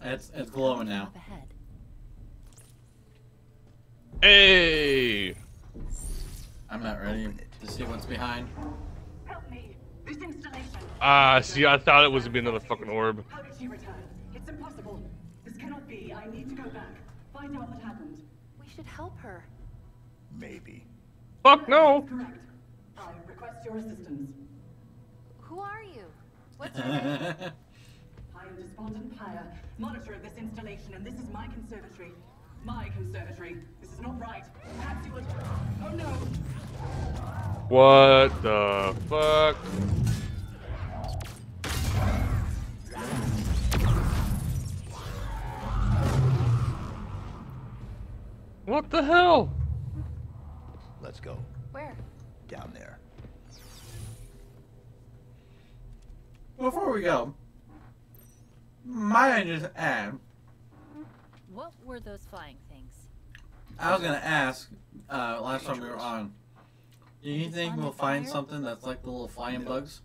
that? It's it's glowing now. Ahead. Hey! I'm not ready to see what's behind. Help me. This installation. Ah, see, I thought it was gonna be another fucking orb. How did she return? It's impossible. This cannot be. I need to go back. Find out what happened. We should help her. Maybe. Fuck no! Correct. I request your assistance. Who are you? What's your name? I am Pyre, monitor of this installation, and this is my conservatory. My conservatory. This is not right. Perhaps you would. Oh no! What the fuck? What the hell? Let's go. Where? Down there. Before we go, might I just add? What were those flying things? I was gonna ask uh, last time we were on. Do you think we'll find something that's like the little flying bugs?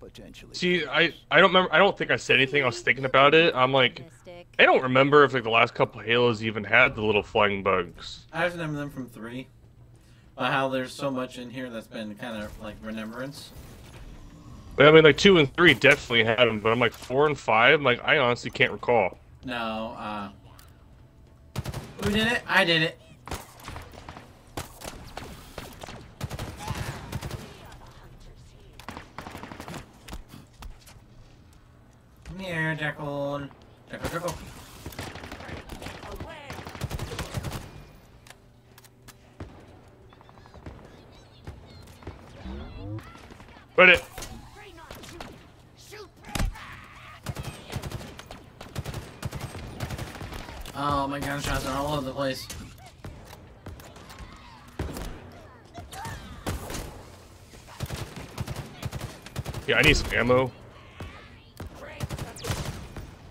Potentially. See, I I don't remember. I don't think I said anything. I was thinking about it. I'm like, I don't remember if like the last couple Halos even had the little flying bugs. I just remember them from three. But how there's so much in here that's been kind of like remembrance. I mean, like two and three definitely had them, but I'm like four and five. Like I honestly can't recall. No, uh. Who did it? I did it. Come here, Jackal. Jackal, Jackal. But Oh, my gunshots are all over the place. Yeah, I need some ammo.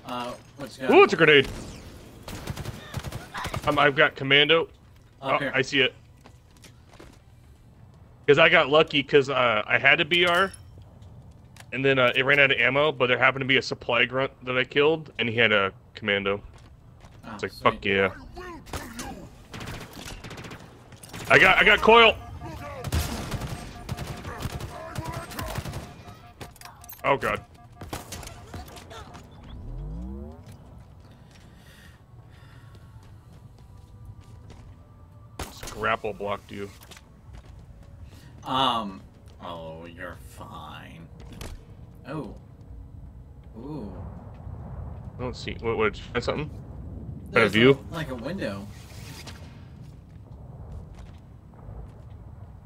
Uh, what's? Ooh, it's a grenade. Um, I've got commando. Oh. I see it. Because I got lucky because uh, I had a BR, and then uh, it ran out of ammo, but there happened to be a supply grunt that I killed, and he had a commando. Oh, It's like, sweet. fuck yeah. I got, I got coil. Oh god. Just grapple blocked you. Um. Oh, you're fine. Oh. Ooh. I don't see. What? What? Find something? Find a view? like a window.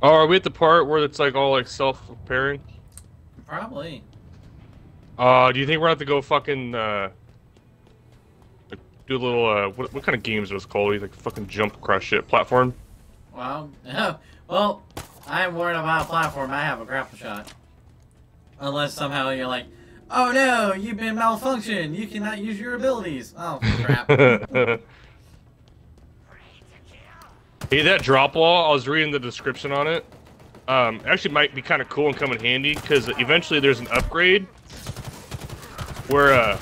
Oh, are we at the part where it's like all like self-repairing? Probably. Uh, do you think we're gonna have to go fucking uh like, do a little uh what, what kind of games was called? Like fucking jump across shit platform? Well, well, I'm worried about a platform. I have a grapple shot. Unless somehow you're like, oh no, you've been malfunctioned. You cannot use your abilities. Oh crap. hey, that drop wall. I was reading the description on it. Um, actually might be kind of cool and come in handy because eventually there's an upgrade where uh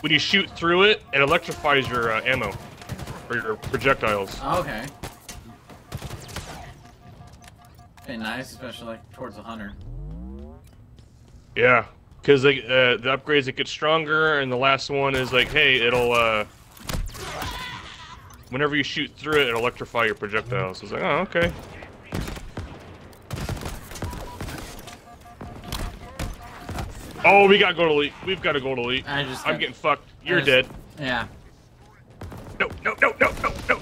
when you shoot through it, it electrifies your uh, ammo or your projectiles. okay. Been nice, especially like towards the hunter. Yeah, because uh, the upgrades it get stronger, and the last one is like, hey, it'll uh, whenever you shoot through it, it'll electrify your projectiles. So it's like, oh, okay. Oh, we gotta go to elite. We've got to go to elite. I just I'm got- getting fucked. You're just- dead. Yeah. No, no, no, no, no, no.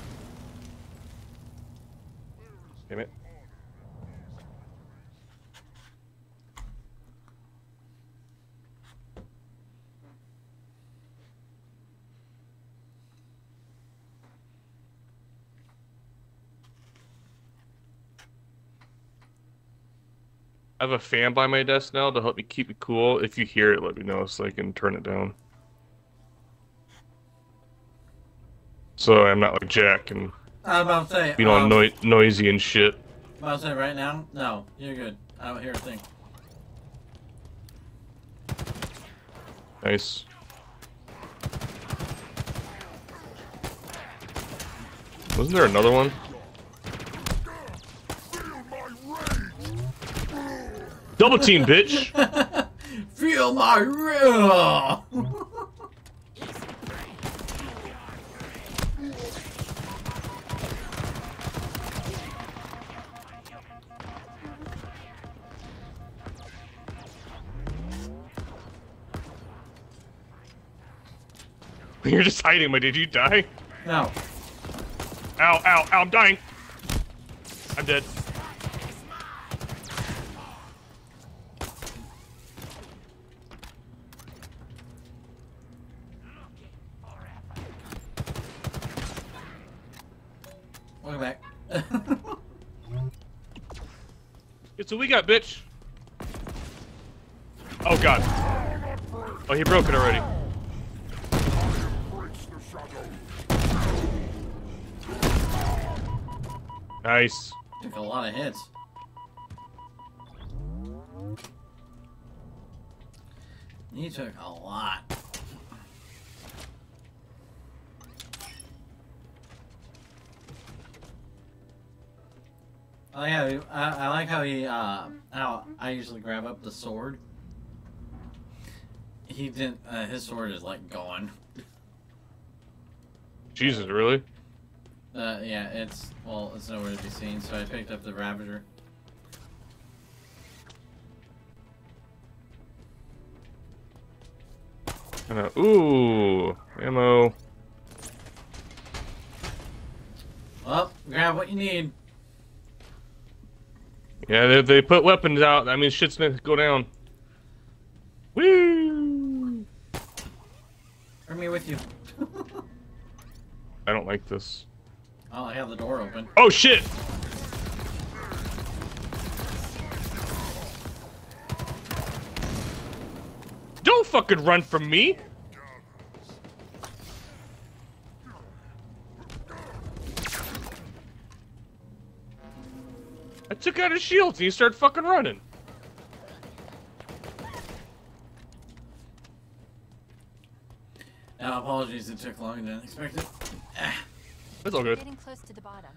I have a fan by my desk now to help me keep it cool. If you hear it, let me know so I can turn it down. So I'm not like Jack and I was about to say you know um, no noisy and shit. About to say right now, no, you're good. I don't hear a thing. Nice. Wasn't there another one? Double team, bitch! Feel my real. You're just hiding, but did you die? no. Ow, ow, ow, I'm dying! I'm dead. What we got, bitch! Oh god. Oh, he broke it already. Nice. Took a lot of hits. He took a lot. Yeah, I, I like how he, uh, how I usually grab up the sword. He didn't, uh, his sword is like gone. Jesus, really? Uh, yeah, it's, well, it's nowhere to be seen, so I picked up the Ravager. Kinda, ooh, ammo. Well, grab what you need. Yeah, they, they put weapons out. I mean, shit's gonna go down. Woo! Bring me with you. I don't like this. Oh, I have the door open. Oh shit! Don't fucking run from me! I took out his shields and he started fucking running. Now, apologies, it took longer than expected. Ah, That's all good. Getting close to the bottom.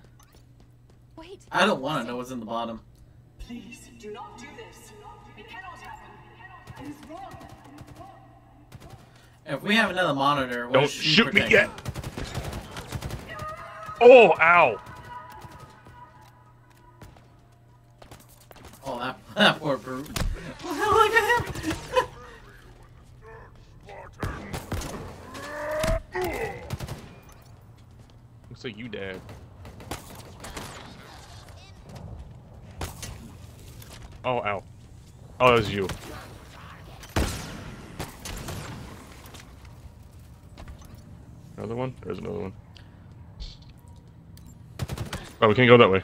Wait. I don't want to know what's in the bottom. Please, do not do this. It cannot happen. It is wrong. If we have another monitor, what Don't is she shoot me yet! Oh, ow! poor brute. Look at! Looks like you dead. Oh, ow. Oh, that was you. Another one? There's another one. Oh, we can't go that way.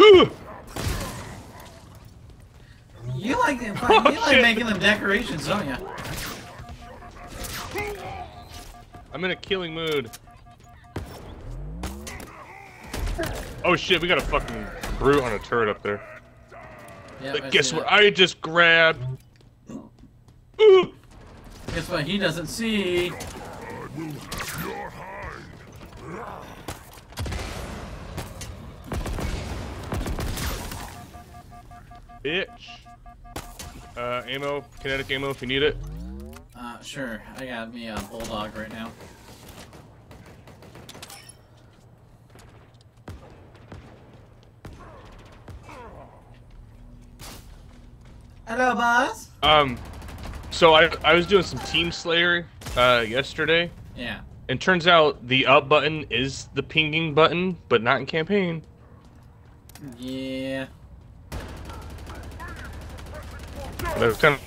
Ooh! You like them, Oh, you like shit. Making them decorations, don't you? I'm in a killing mood. Oh shit, we got a fucking brute on a turret up there. Yeah, But guess what I just grabbed? Ooh! Guess what he doesn't see? Ammo, kinetic ammo if you need it. Uh, sure. I got me a bulldog right now. Hello, boss. Um, so I I was doing some Team Slayer uh yesterday, Yeah. and turns out the up button is the pinging button, but not in campaign. Yeah. That's kind of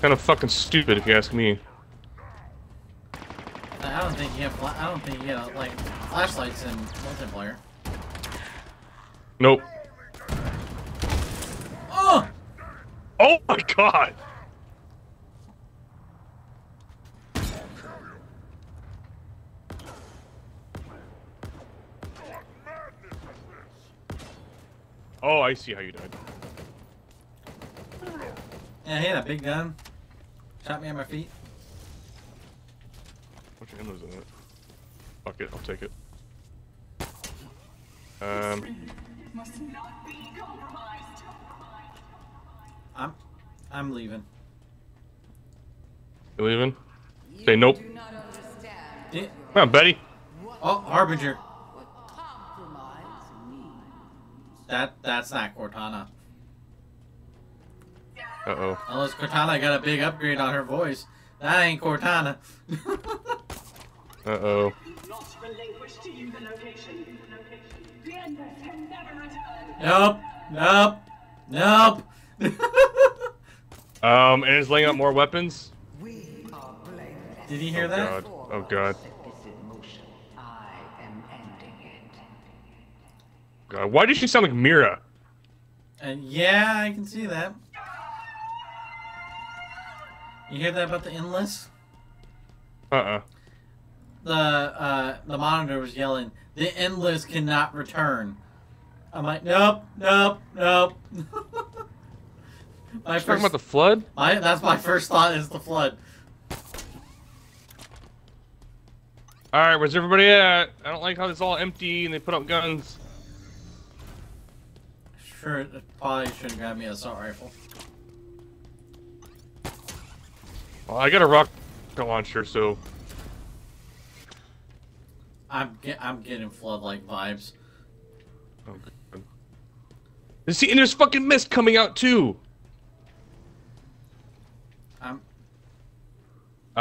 kind of fucking stupid if you ask me. I don't think you have. I don't think you have like flashlights in multiplayer. Nope. Oh! Oh my god. Oh, I see how you died. Yeah, he had a big gun. Shot me on my feet. Which ammo's in it? Fuck it, I'll take it. Um, Must not be compromised. I'm, I'm leaving. you leaving? Say nope. Do not understand Yeah. Come on, Betty. Oh, Harbinger. That that's not Cortana. Uh oh. Unless Cortana got a big upgrade on her voice. That ain't Cortana. Uh oh. Not relinquish to you the location. The Endless can never return. nope. Nope. Nope. Um, and it's laying out more weapons. We are blameless. Did you hear oh that? god. Oh god. Set this in motion. I am ending it. God. Why does she sound like Mira? And yeah, I can see that. You hear that about the endless? Uh uh. The uh, the monitor was yelling, "The endless cannot return." I'm like, nope, nope, nope. my She's talking about the flood? my, that's my first thought is the flood. Alright, where's everybody at? I don't like how it's all empty and they put up guns. Sure, probably should have got me an assault rifle. Well, I got a rocket launcher, so. I'm get, I'm getting flood like vibes. Oh, God. See, and there's fucking mist coming out too! I'm. Uh,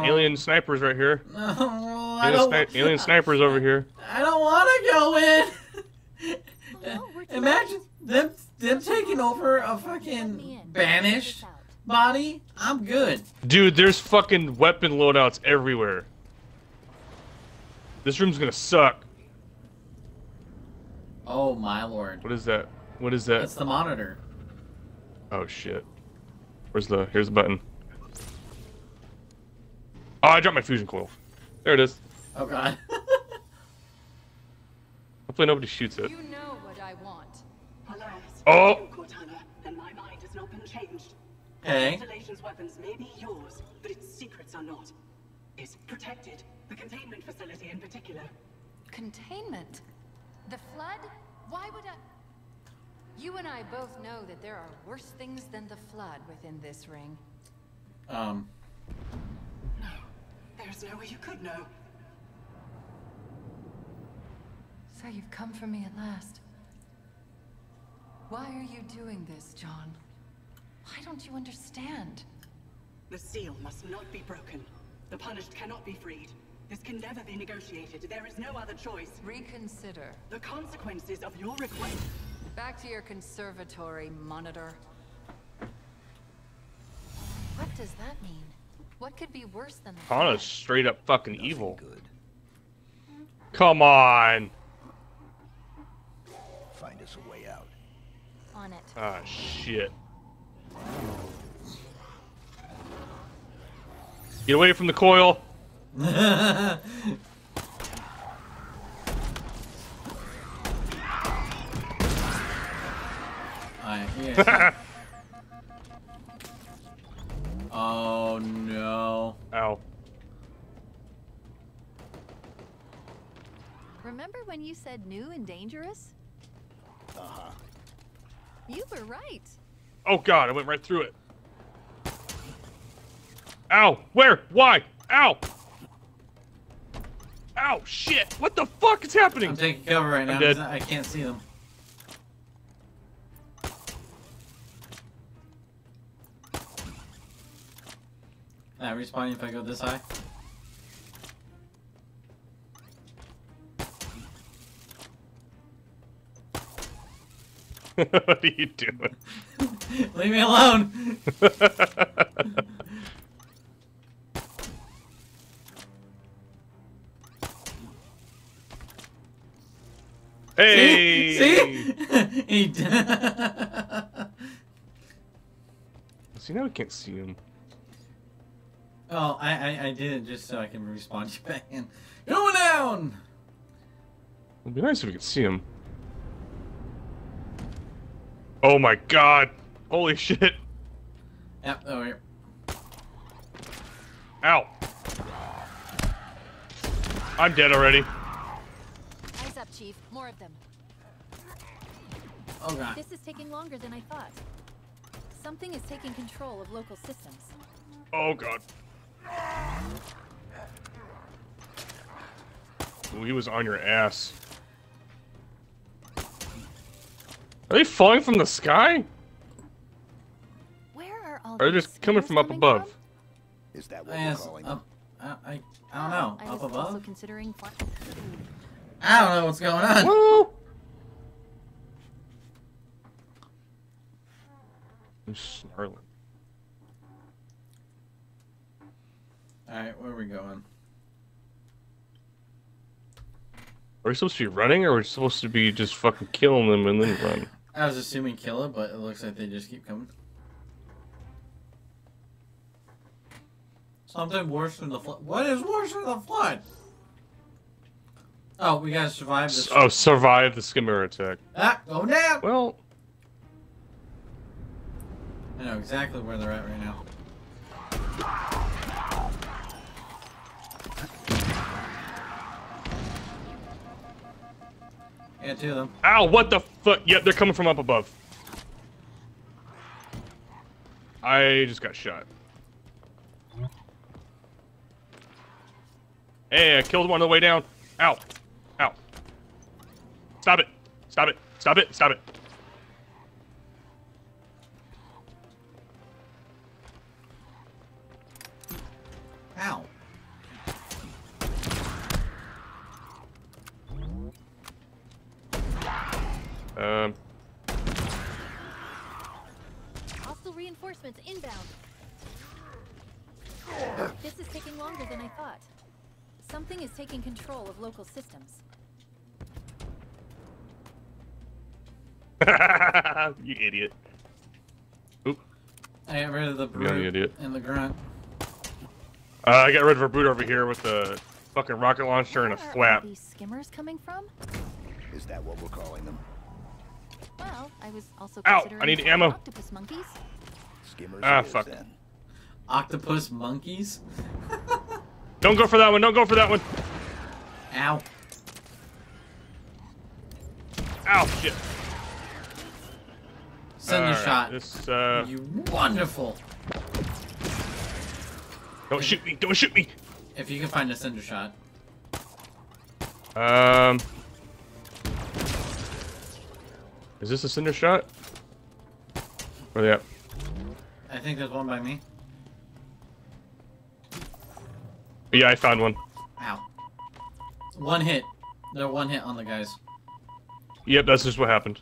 No. alien snipers right here. No, I Alien, don't. sni- alien snipers over here. I don't want to go in. no, we're Imagine them them taking over a fucking banished body. I'm good. Dude, there's fucking weapon loadouts everywhere. This room's gonna suck. Oh my lord. What is that? What is that? That's the monitor. Oh shit. Where's the? Here's the button. Oh, I dropped my fusion coil. There it is. Oh god. Hopefully nobody shoots it. You know what I want. Alas, Oh! you, Cortana, and my mind has not been changed. okay. Installation's weapons may be yours, but its secrets are not. It's protected. The containment facility in particular. Containment. The flood? Why would I? You and I both know that there are worse things than the flood within this ring. Um. No. There's no way you could know. So you've come for me at last. Why are you doing this, John? Why don't you understand? The seal must not be broken. The punished cannot be freed. This can never be negotiated. There is no other choice. Reconsider. The consequences of your request. Back to your conservatory, monitor. What does that mean? What could be worse than that? Hana's straight up fucking Nothing evil. Good. Come on. Ah shit. Get away from the coil. Alright, yeah. oh no. Ow. Remember when you said new and dangerous? Uh-huh. You were right. Oh god, I went right through it. Ow! Where? Why? Ow! Ow! Shit! What the fuck is happening? I'm taking cover right now. I'm dead. I can't see them. Uh, respawning if I go this high. what are you doing? Leave me alone. hey! See? See? he See, now we can't see him. oh, I, I I did it just so I can respawn you back in. Going down. It'd be nice if we could see him. Oh my god! Holy shit! Yep, over here. Ow. I'm dead already. Eyes up, Chief. More of them. Oh god. This is taking longer than I thought. Something is taking control of local systems. Oh god. Ooh, he was on your ass. Are they falling from the sky? Where are all Or are they just coming from up coming above? from? Is that what Yes, we're calling them? I, I, I don't know. I Up was also above? considering. I don't know what's going on. Woo! Who's snarling? Alright, where are we going? Are we supposed to be running, or are we supposed to be just fucking killing them and then run? I was assuming kill it, but it looks like they just keep coming. Something worse than the flood. What is worse than the flood? Oh, we gotta survive this. Oh, survive the skimmer attack. Ah, go down! Well, I know exactly where they're at right now. Of them. ow! What the fuck? Yep, they're coming from up above. I just got shot. Hey, I killed one on the way down. Ow! Ow! Stop it! Stop it! Stop it! Stop it! Uh, I got rid of a boot over here with the fucking rocket launcher and a Where are flap. these skimmers coming from? Is that what we're calling them? Well, I was also Ow, I need ammo. octopus monkeys. Skimmers Ah, fuck. then. Octopus monkeys? Don't go for that one. Don't go for that one. Ow. Ow, shit. Send the Alright, shot. This, uh, You wonderful. Don't shoot me. Don't shoot me. If you can find a cinder shot. Um, is this a cinder shot? Where they at? I think there's one by me. Yeah, I found one. Ow. One hit. They're one hit on the guys. Yep, that's just what happened.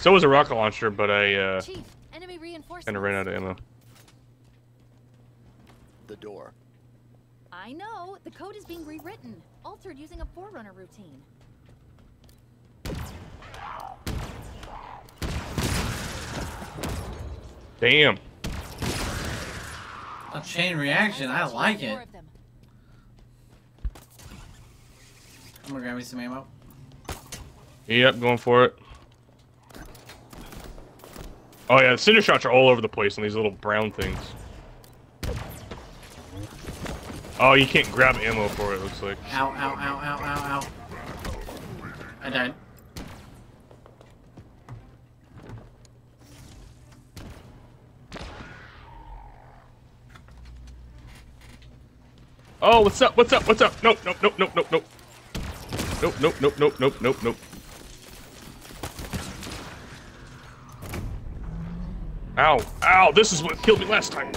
So was a rocket launcher, but I uh, Chief, enemy reinforcements. kind of ran out of ammo. The door. I know. The code is being rewritten, altered using a forerunner routine. Damn. A chain reaction. I like it. I'm gonna grab me some ammo. Yep, going for it. Oh yeah, the cinder shots are all over the place on these little brown things. Oh, you can't grab ammo for it, looks like. Ow, ow, ow, ow, ow, ow. I died. Oh, what's up? What's up? What's up? Nope, nope, nope, nope, nope, nope. Nope, nope, nope, nope, nope, nope, nope. Ow, ow, this is what killed me last time.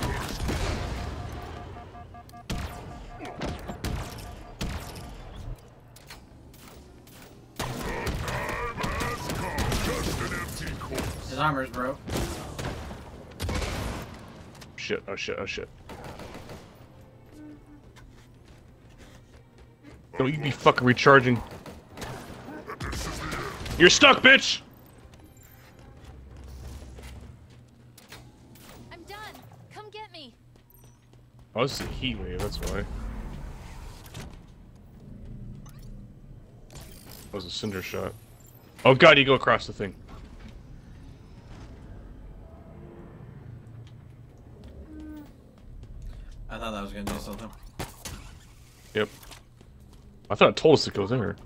His armor's broke. Shit, oh shit, oh shit. Don't you be fucking recharging. You're stuck, bitch! Oh, it's a heat wave, that's why. That was a cinder shot. Oh god, you go across the thing. I thought that was gonna do something. Yep. I thought it told us to go there.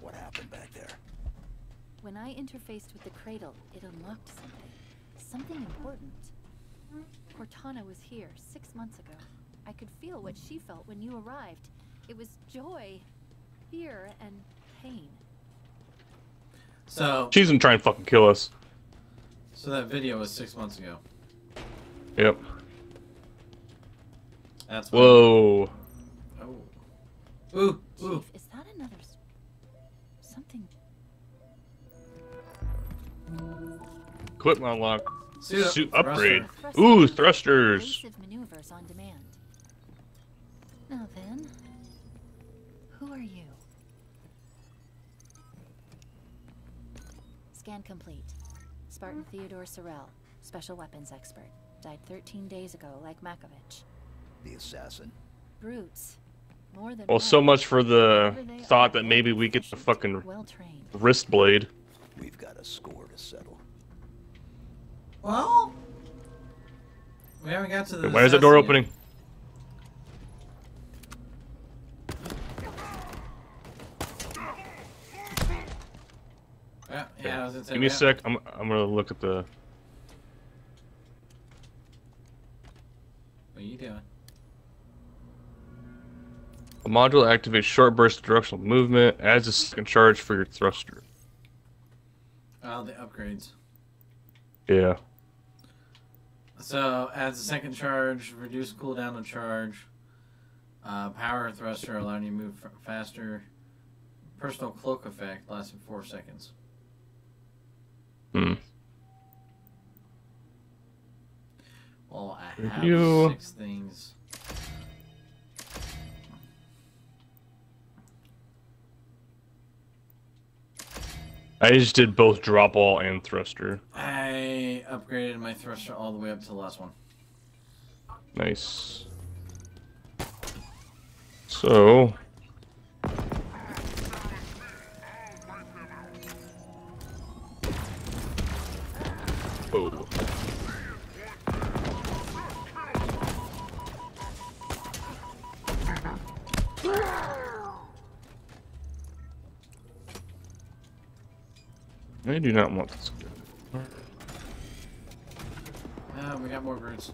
What happened back there? When I interfaced with the cradle, it unlocked something. Something important. Cortana was here six months ago. I could feel what she felt when you arrived. It was joy, fear, and pain. So, She's gonna try and fucking kill us. so that video was six months ago. Yep. That's Whoa. Oh. Ooh, ooh. Chief, is that another s- something? Equipment unlock. Suit, up- Suit upgrade. Thruster. Ooh, thrusters. Evasive maneuvers on demand. Now then, who are you? Scan complete. Spartan Theodore Sorel, special weapons expert. Died 13 days ago, like Makovich. The assassin. Brutes. More than Well, one. so much for the thought that maybe we get the fucking well-trained. wrist blade. We've got a score to settle. Well, we haven't got to the. Why is that door yet. opening? Yeah, yeah, I was gonna say, Give me a sec. I'm I'm gonna look at the. What are you doing? A module activates short burst directional movement, adds a second charge for your thruster. Oh, the upgrades. Yeah. So adds a second charge, reduce cooldown of charge, uh, power thruster allowing you to move f- faster, personal cloak effect lasting four seconds. Hmm. Well, I have Review. six things. I just did both drop wall and thruster. I upgraded my thruster all the way up to the last one. Nice. So. Oh. I do not want this. Ah, we got more brutes.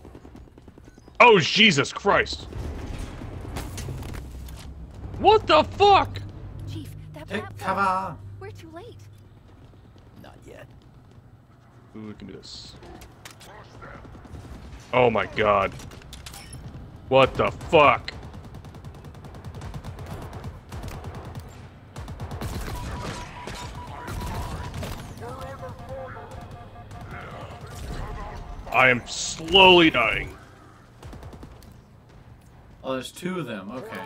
Oh, Jesus Christ! What the fuck? Chief, that Take platform. cover! We're too late. Not yet. Ooh, we can do this. Oh my god. What the fuck? I am slowly dying. Oh, there's two of them. Okay.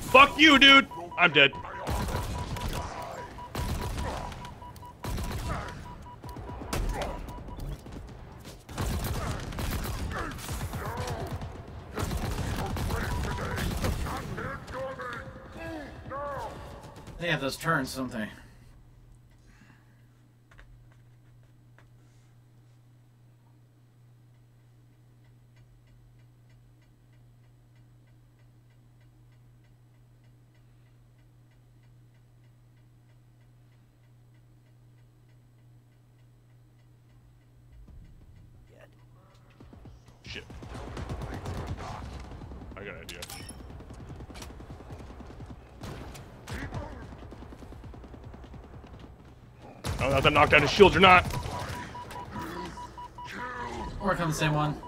Fuck you, dude! I'm dead. They turn those knocked out his shields or not. Work on the same one.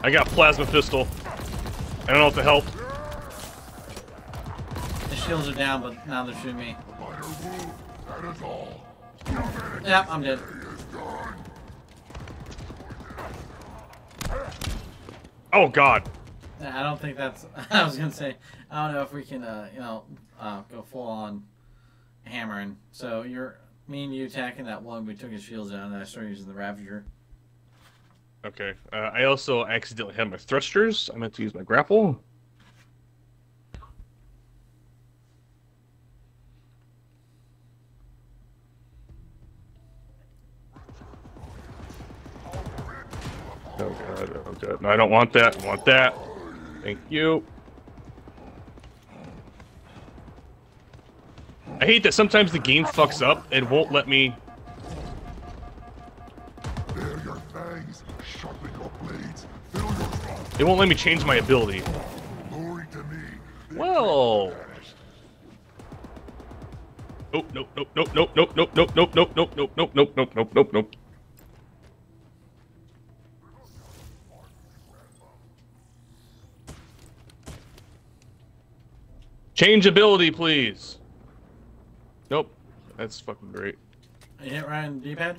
I got plasma pistol. I don't know if it helped. The shields are down, but now they're shooting me. Yep, I'm dead. Oh god. I don't think that's. I was gonna say. I don't know if we can, uh, you know, uh, go full on hammering. So you're me and you attacking that one. We took his shields down, and I started using the Ravager. Okay. Uh, I also accidentally had my thrusters. I meant to use my grapple. Oh god, oh god. No, I don't want that. I want that. Thank you. I hate that sometimes the game fucks up and won't let me. It won't let me change my ability. Well. Nope, nope, nope, nope, nope, nope, nope, nope, nope, nope, nope, nope, nope, nope, nope, nope, nope, nope. Change ability, please. That's fucking great. You hit right on the D-pad?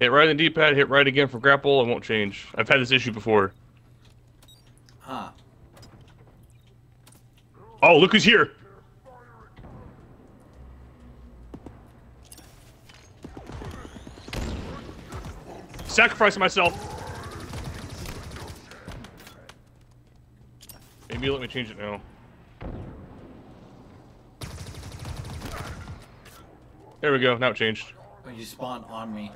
Hit right on the D-pad, hit right again for grapple, it won't change. I've had this issue before. Huh. Oh, look who's here! Sacrificing myself. Maybe let me change it now. There we go, now it changed. Oh, you spawned on me.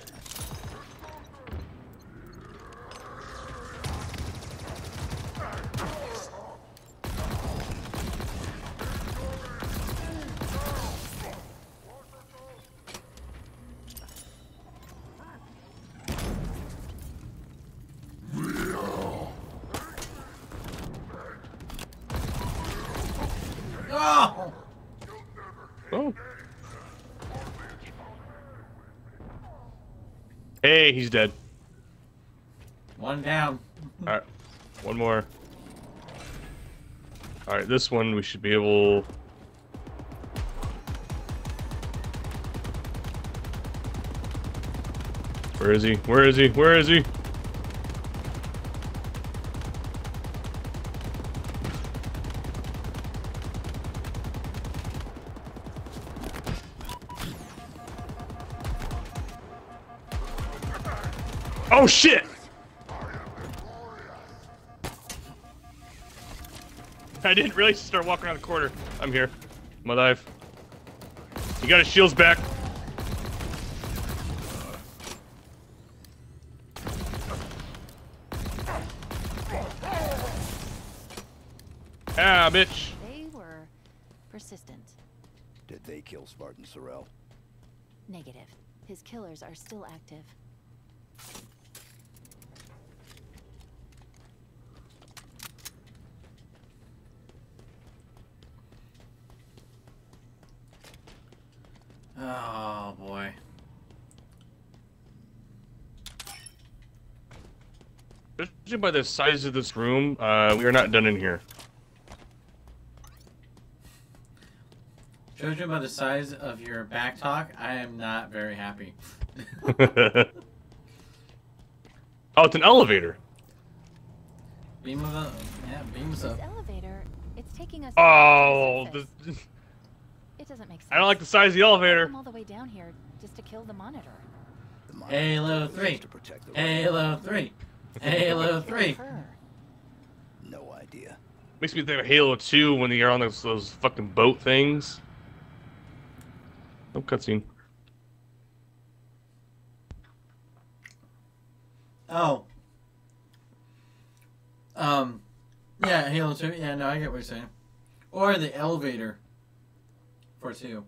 Oh! Oh. Hey, he's dead. One down. Alright, one more. Alright, this one we should be able... Where is he? Where is he? Where is he? Shit! I didn't really start walking around the corner. I'm here. I'm alive. He got his shields back. Ah, bitch. They were persistent. Did they kill Spartan Sorel? Negative. His killers are still active. Oh boy. Judging by the size of this room, uh, we are not done in here. Judging by the size of your back talk, I am not very happy. oh, it's an elevator. Beam of a yeah, beams up. elevator, it's taking us. Oh, the, this? It doesn't make sense. I don't like the size of the elevator. Come all the way down here just to kill the monitor. The monitor Halo 3. To protect the Halo 3. Halo 3. No idea. Makes me think of Halo 2 when you're on those, those fucking boat things. No cutscene. Oh. Um. Yeah, Halo 2. Yeah, no, I get what you're saying. Or the elevator. For 2.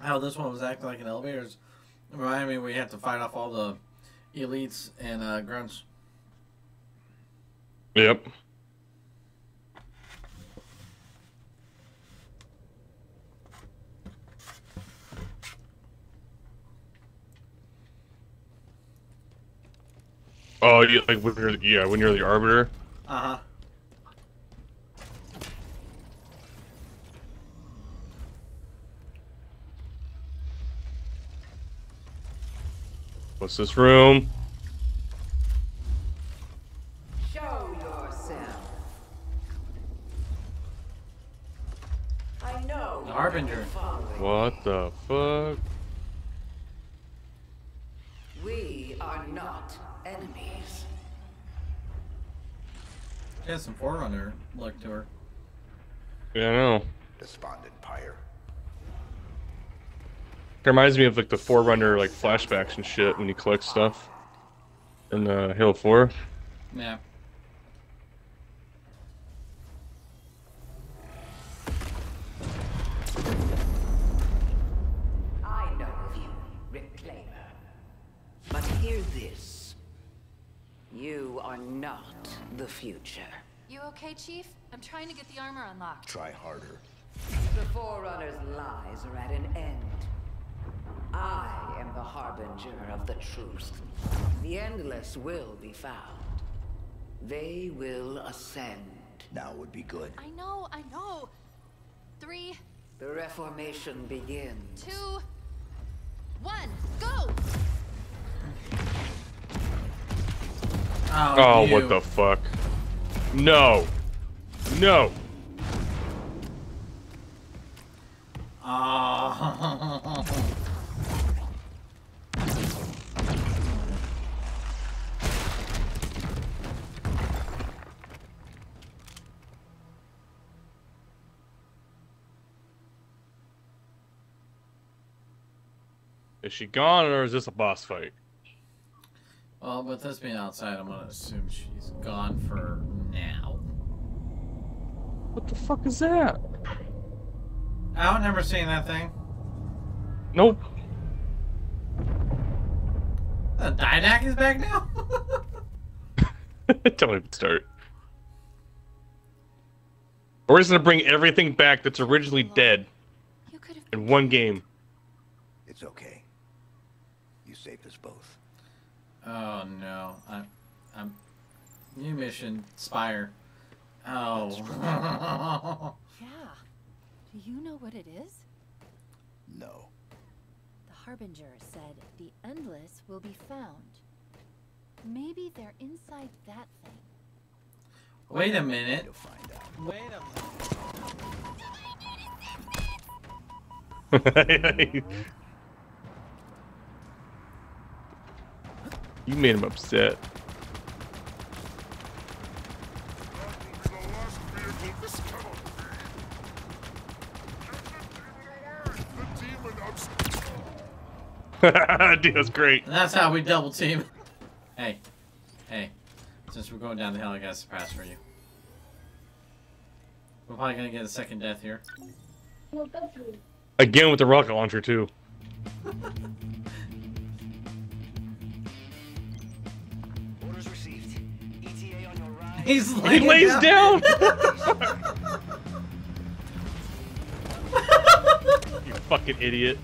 How this one was acting like an elevator is reminded me we had to fight off all the elites and uh, grunts. Yep. Oh, you, like when you're yeah when you're the arbiter. Uh huh. What's this room? Show yourself. I know. The Harbinger. What the fuck? We are not enemies. She has some Forerunner look to her. Yeah, I know. Despondent pyre. It reminds me of like the Forerunner like flashbacks and shit when you collect stuff in uh, Halo 4. Yeah. I know of you, Reclaimer. But hear this. You are not the future. You okay, Chief? I'm trying to get the armor unlocked. Try harder. The Forerunner's lies are at an end. I am the harbinger of the truth. The Endless will be found. They will ascend. Now would be good. I know, I know. Three, The Reformation begins. two, one, go! Oh, Oh, what the fuck? No. No. Oh. Is she gone or is this a boss fight? well, with this being outside, I'm gonna assume she's gone for now. What the fuck is that? I would never seen that thing. Nope. The Didact is back now. Don't even start. We're just gonna bring everything back that's originally dead You could have in one game. It's okay. You both. oh no, I'm, I'm. New mission, Spire. Oh. Yeah. Do you know what it is? No. The Harbinger said the Endless will be found. Maybe they're inside that thing. Wait a minute. To find out. Wait a minute. you made him upset. That will be the last vehicle this cannot be. Get that demon upstairs. Dude, that's great. That's how we double team. Hey, hey. Since we're going down the hill, I got a surprise for you. We're probably gonna get a second death here. Again with the rocket launcher too. He's He lays down. you fucking idiot.